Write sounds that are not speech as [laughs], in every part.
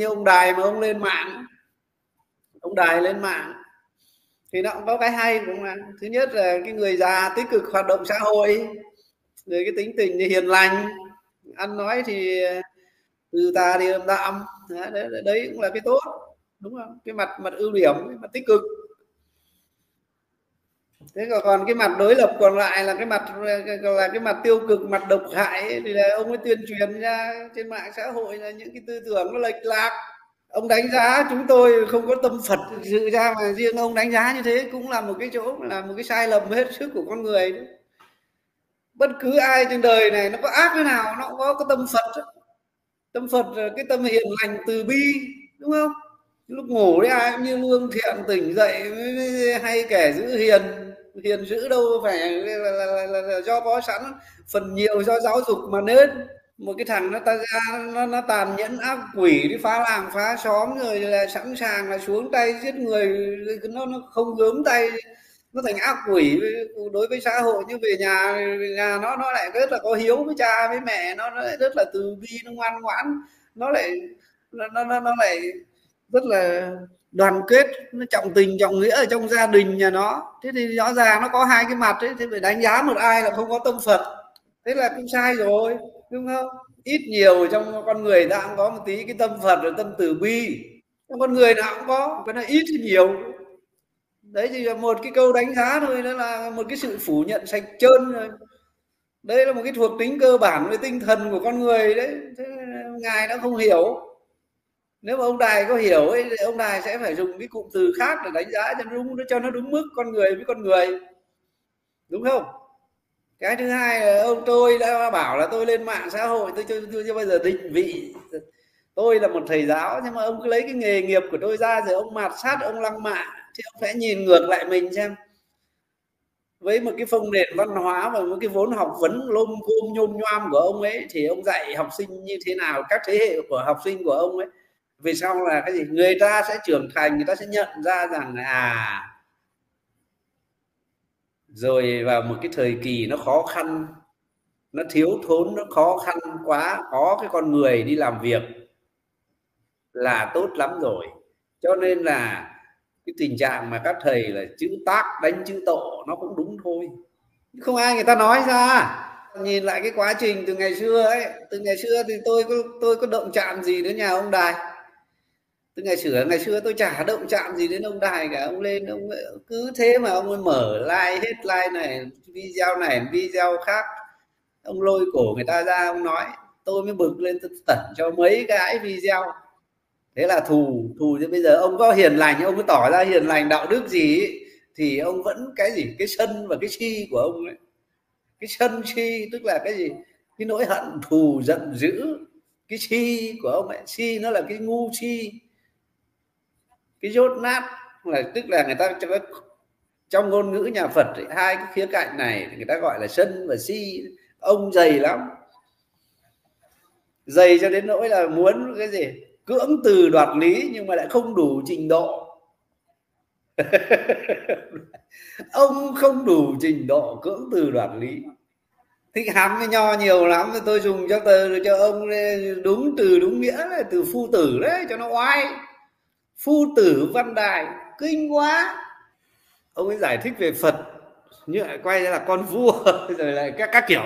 như ông đài mà ông lên mạng. Ông đài lên mạng. Thì nó cũng có cái hay cũng là thứ nhất là cái người già tích cực hoạt động xã hội rồi cái tính tình thì hiền lành. Ăn nói thì từ ta đi âm đạm. Đấy, đấy cũng là cái tốt đúng không? Cái mặt mặt ưu điểm cái mặt tích cực thế còn cái mặt đối lập còn lại là cái mặt, là cái mặt tiêu cực, mặt độc hại thì là ông ấy tuyên truyền ra trên mạng xã hội là những cái tư tưởng nó lệch lạc. Ông đánh giá chúng tôi không có tâm phật, sự ra mà riêng ông đánh giá như thế cũng là một cái chỗ, là một cái sai lầm hết sức của con người đấy. Bất cứ ai trên đời này nó có ác thế nào, nó cũng có cái tâm phật tâm phật cái tâm hiền lành từ bi, đúng không? Lúc ngủ đấy ai cũng như lương thiện tỉnh dậy, hay kẻ giữ hiền hiền dữ đâu phải là, là, là, là, là do có sẵn. Phần nhiều do giáo dục mà nên. Một cái thằng nó ta ra nó, nó tàn nhẫn ác quỷ đi phá làng phá xóm rồi là sẵn sàng là xuống tay giết người. Nó nó không gớm tay nó thành ác quỷ. Đối với xã hội như về nhà về nhà nó nó lại rất là có hiếu với cha với mẹ. Nó, nó lại rất là từ bi nó ngoan ngoãn. Nó lại nó nó nó lại rất là đoàn kết, nó trọng tình, trọng nghĩa ở trong gia đình nhà nó. Thế thì rõ ràng nó có hai cái mặt ấy thế phải đánh giá một ai là không có tâm phật. Thế là cũng sai rồi, đúng không? Ít nhiều trong con người ta cũng có một tí cái tâm phật rồi tâm từ bi. Trong con người nào cũng có, cái là ít thì nhiều. Đấy thì là một cái câu đánh giá thôi, đó là một cái sự phủ nhận sạch trơn rồi đây là một cái thuộc tính cơ bản về tinh thần của con người đấy. Thế ngài đã không hiểu nếu mà ông đài có hiểu ấy, thì ông đài sẽ phải dùng cái cụm từ khác để đánh giá cho nó đúng cho nó đúng mức con người với con người. Đúng không? Cái thứ hai là ông tôi đã bảo là tôi lên mạng xã hội tôi chưa, chưa, chưa bao giờ định vị. Tôi là một thầy giáo nhưng mà ông cứ lấy cái nghề nghiệp của tôi ra rồi ông mạt sát ông lăng mạ thì ông sẽ nhìn ngược lại mình xem. Với một cái phong nền văn hóa và một cái vốn học vấn lôm côm nhôm nhoam của ông ấy thì ông dạy học sinh như thế nào các thế hệ của học sinh của ông ấy vì sau là cái gì? Người ta sẽ trưởng thành, người ta sẽ nhận ra rằng à rồi vào một cái thời kỳ nó khó khăn, nó thiếu thốn, nó khó khăn quá, có cái con người đi làm việc là tốt lắm rồi. Cho nên là cái tình trạng mà các thầy là chữ tác đánh chữ tổ nó cũng đúng thôi. Không ai người ta nói ra. Nhìn lại cái quá trình từ ngày xưa ấy, từ ngày xưa thì tôi có tôi có động chạm gì đến nhà ông đài? Từ ngày xưa ngày xưa tôi chả động chạm gì đến ông đài cả. Ông lên, ông cứ thế mà ông ấy mở like hết like này, video này, video khác. Ông lôi cổ người ta ra, ông nói, tôi mới bực lên, tôi tẩn cho mấy cái video. Thế là thù thù chứ bây giờ ông có hiền lành, ông có tỏ ra hiền lành, đạo đức gì thì ông vẫn cái gì? Cái sân và cái chi của ông ấy. Cái sân chi, tức là cái gì? Cái nỗi hận, thù, giận dữ. Cái chi của ông ấy. Chi nó là cái ngu chi cái dốt nát là tức là người ta trong ngôn ngữ nhà Phật ấy, hai cái khía cạnh này người ta gọi là sân và si ông dày lắm. Dày cho đến nỗi là muốn cái gì cưỡng từ đoạt lý nhưng mà lại không đủ trình độ. [laughs] Ông không đủ trình độ cưỡng từ đoạt lý. Thích hám với nho nhiều lắm thì tôi dùng cho từ cho ông đúng từ đúng nghĩa từ phu tử đấy cho nó oai phu tử văn đài, kinh quá. Ông ấy giải thích về phật, như lại quay ra là con vua, [laughs] rồi lại các các kiểu.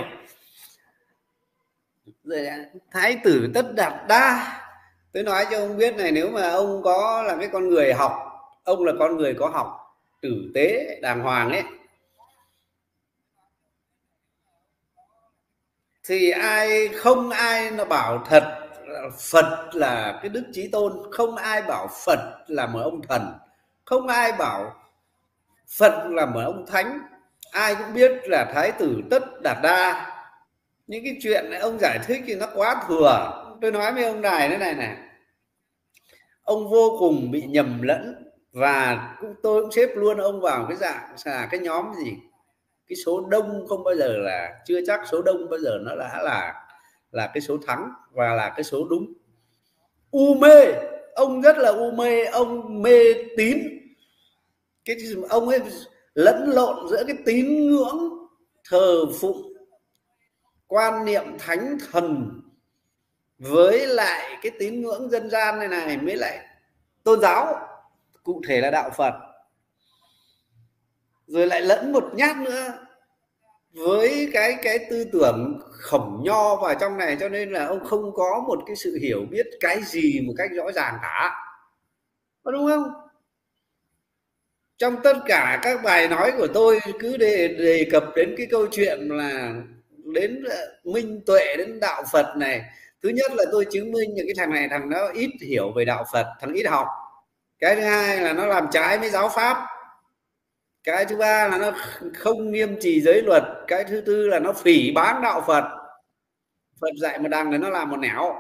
Rồi thái tử tất đạt đa. Tôi nói cho ông biết này, nếu mà ông có là cái con người học, ông là con người có học tử tế đàng hoàng ấy, thì ai không ai nó bảo thật. Phật là cái đức chí tôn, không ai bảo Phật là một ông thần, không ai bảo Phật là một ông thánh. Ai cũng biết là thái tử tất đạt đa. Những cái chuyện này ông giải thích thì nó quá thừa. Tôi nói với ông đài thế này này. Ông vô cùng bị nhầm lẫn và cũng tôi cũng xếp luôn ông vào cái dạng là cái nhóm gì? Cái số đông không bao giờ là, chưa chắc số đông bao giờ nó đã là là cái số thắng và là cái số đúng. U mê, ông rất là u mê, ông mê tín. Cái ông ấy lẫn lộn giữa cái tín ngưỡng thờ phụng, quan niệm thánh thần với lại cái tín ngưỡng dân gian này này mới lại tôn giáo, cụ thể là đạo phật. Rồi lại lẫn một nhát nữa với cái cái tư tưởng khổng nho vào trong này cho nên là ông không có một cái sự hiểu biết cái gì một cách rõ ràng cả. Có đúng không? Trong tất cả các bài nói của tôi cứ đề, đề cập đến cái câu chuyện là đến ờ, minh tuệ đến đạo phật này. Thứ nhất là tôi chứng minh những cái thằng này thằng nó ít hiểu về đạo phật thằng ít học. Cái thứ hai là nó làm trái với giáo pháp cái thứ ba là nó không nghiêm trì giới luật. Cái thứ tư là nó phỉ bán đạo phật. Phật dạy một đằng thì nó làm một nẻo.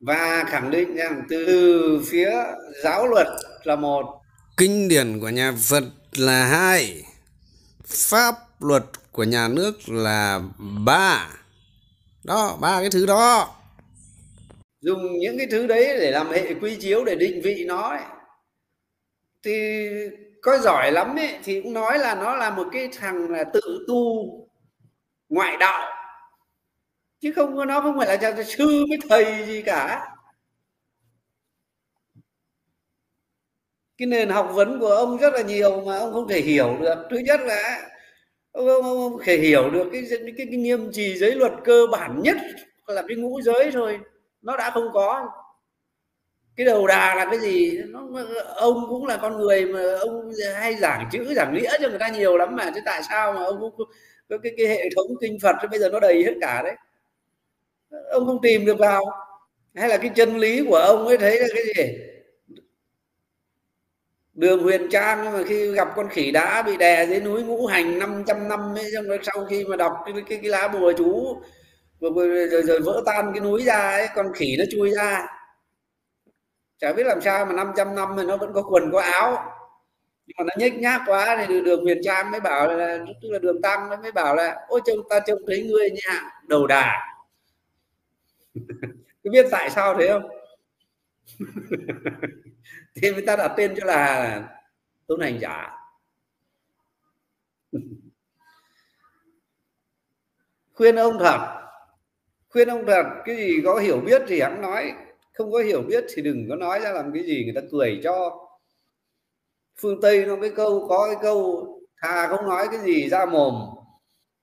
Và khẳng định rằng từ phía giáo luật là một. Kinh điển của nhà phật là hai. Pháp luật của nhà nước là ba. Đó ba cái thứ đó. Dùng những cái thứ đấy để làm hệ quy chiếu để định vị nó ấy. thì có giỏi lắm ấy thì cũng nói là nó là một cái thằng là tự tu ngoại đạo. Chứ không nó không phải là sư với thầy gì cả. Cái nền học vấn của ông rất là nhiều mà ông không thể hiểu được. Thứ nhất là ông không, ông không thể hiểu được cái, cái, cái, cái nghiêm trì giới luật cơ bản nhất là cái ngũ giới thôi. Nó đã không có cái đầu đà là cái gì? Nó, ông cũng là con người mà ông hay giảng chữ giảng nghĩa cho người ta nhiều lắm mà. Chứ tại sao mà ông cũng cái, cái, cái hệ thống kinh phật bây giờ nó đầy hết cả đấy. Ông không tìm được vào. Hay là cái chân lý của ông ấy thấy là cái gì? Đường huyền trang mà khi gặp con khỉ đá bị đè dưới núi ngũ hành 500 năm ấy xong rồi sau khi mà đọc cái cái, cái lá bùa chú rồi, rồi, rồi vỡ tan cái núi ra ấy con khỉ nó chui ra chả biết làm sao mà 500 năm thì nó vẫn có quần, có áo. Nhưng mà nó nhếch nhác quá thì đường Miền trang mới bảo là, tức là đường tăng nó mới bảo là, ôi, trông, ta trông thấy ngươi như hạng đầu đà. [laughs] Có biết tại sao thế không? [laughs] Thì người ta đặt tên cho là tôn hành giả. [laughs] Khuyên ông thật, khuyên ông thật, cái gì có hiểu biết thì hắn nói không có hiểu biết thì đừng có nói ra làm cái gì, người ta cười cho. Phương tây nó cái câu, có cái câu, thà không nói cái gì ra mồm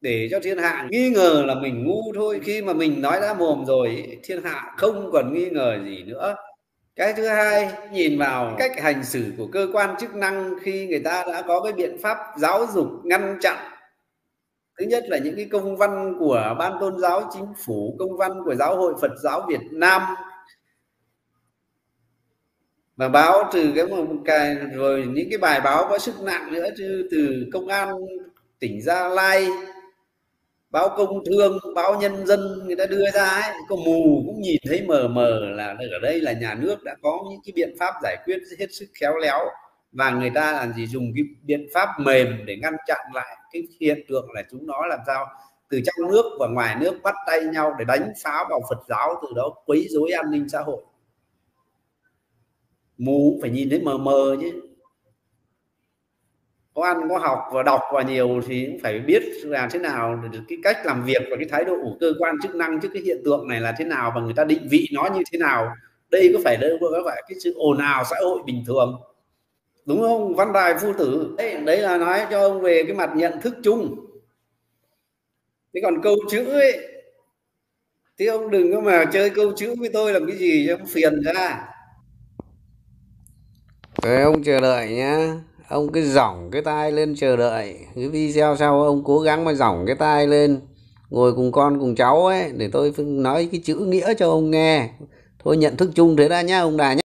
để cho thiên hạ nghi ngờ là mình ngu thôi. Khi mà mình nói ra mồm rồi, thiên hạ không còn nghi ngờ gì nữa. Cái thứ hai, nhìn vào cách hành xử của cơ quan chức năng khi người ta đã có cái biện pháp giáo dục ngăn chặn. Thứ nhất là những cái công văn của ban tôn giáo chính phủ, công văn của giáo hội phật giáo việt nam và báo từ cái cái, rồi những cái bài báo có sức nặng nữa chứ từ công an, tỉnh gia lai, báo công thương, báo nhân dân người ta đưa ra ấy, có mù cũng nhìn thấy mờ mờ là ở đây là nhà nước đã có những cái biện pháp giải quyết hết sức khéo léo và người ta làm gì dùng cái biện pháp mềm để ngăn chặn lại cái hiện tượng là chúng nó làm sao từ trong nước và ngoài nước bắt tay nhau để đánh phá vào Phật giáo, từ đó quấy rối an ninh xã hội mù phải nhìn thấy mờ mờ chứ. Có ăn có học và đọc và nhiều thì cũng phải biết là thế nào cái cách làm việc và cái thái độ của cơ quan chức năng trước cái hiện tượng này là thế nào và người ta định vị nó như thế nào. Đây có phải đâu có phải cái sự ồn ào xã hội bình thường. Đúng không? Văn đài phu tử đấy, đấy là nói cho ông về cái mặt nhận thức chung. Thế còn câu chữ ấy thì ông đừng có mà chơi câu chữ với tôi làm cái gì cho phiền ra. Thế ông chờ đợi nhá. Ông cứ giỏng cái tai lên chờ đợi. Cái video sau ông cố gắng mà giỏng cái tai lên. Ngồi cùng con cùng cháu ấy, để tôi nói cái chữ nghĩa cho ông nghe. Thôi nhận thức chung thế đã nhá, ông đà nhá.